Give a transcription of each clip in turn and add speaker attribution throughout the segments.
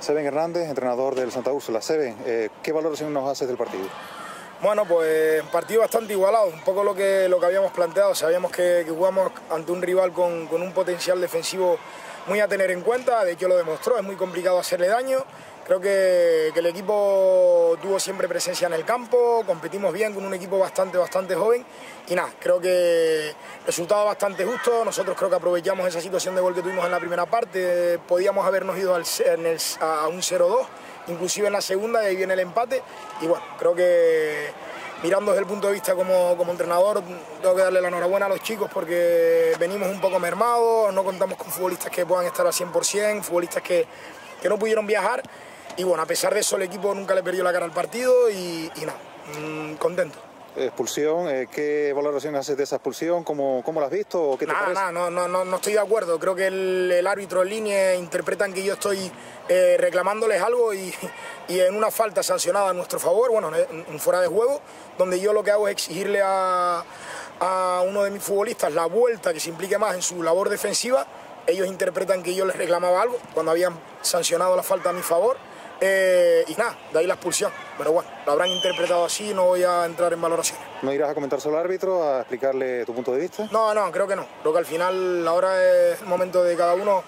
Speaker 1: Seben Hernández, entrenador del Santa Úrsula. Seben, eh, ¿qué valoración nos haces del partido?
Speaker 2: Bueno, pues partido bastante igualado, un poco lo que, lo que habíamos planteado. Sabíamos que, jugamos ante un rival con, con un potencial defensivo muy a tener en cuenta, de hecho lo demostró, es muy complicado hacerle daño. Creo que, el equipo tuvo siempre presencia en el campo, competimos bien con un equipo bastante, bastante joven y nada, creo que resultado bastante justo. Nosotros creo que aprovechamos esa situación de gol que tuvimos en la primera parte, podíamos habernos ido al, a un 0-2, inclusive en la segunda y ahí viene el empate y bueno, creo que mirando desde el punto de vista como, como, entrenador, tengo que darle la enhorabuena a los chicos porque venimos un poco mermados, no contamos con futbolistas que puedan estar al 100%, futbolistas que, que no pudieron viajar y bueno, a pesar de eso el equipo nunca le perdió la cara al partido y, nada, mm, contento.
Speaker 1: Expulsión, eh, ¿qué valoración haces de esa expulsión? ¿Cómo, cómo la has visto? ¿O qué te
Speaker 2: nada, no, no, no, no estoy de acuerdo. Creo que el, árbitro en línea interpretan que yo estoy eh, reclamándoles algo y, en una falta sancionada a nuestro favor, bueno, en, fuera de juego, donde yo lo que hago es exigirle a, a uno de mis futbolistas la vuelta que se implique más en su labor defensiva. Ellos interpretan que yo les reclamaba algo cuando habían sancionado la falta a mi favor eh, y nada, de ahí la expulsión. Pero bueno, lo habrán interpretado así, no voy a entrar en valoración.
Speaker 1: ¿No irás a comentar solo al árbitro, a explicarle tu punto de vista?
Speaker 2: No, no, creo que no. Creo que al final ahora es el momento de cada uno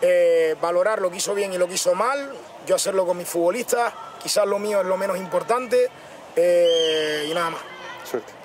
Speaker 2: eh, valorar lo que hizo bien y lo que hizo mal, yo hacerlo con mis futbolistas, quizás lo mío es lo menos importante eh, y nada más.
Speaker 1: Suerte.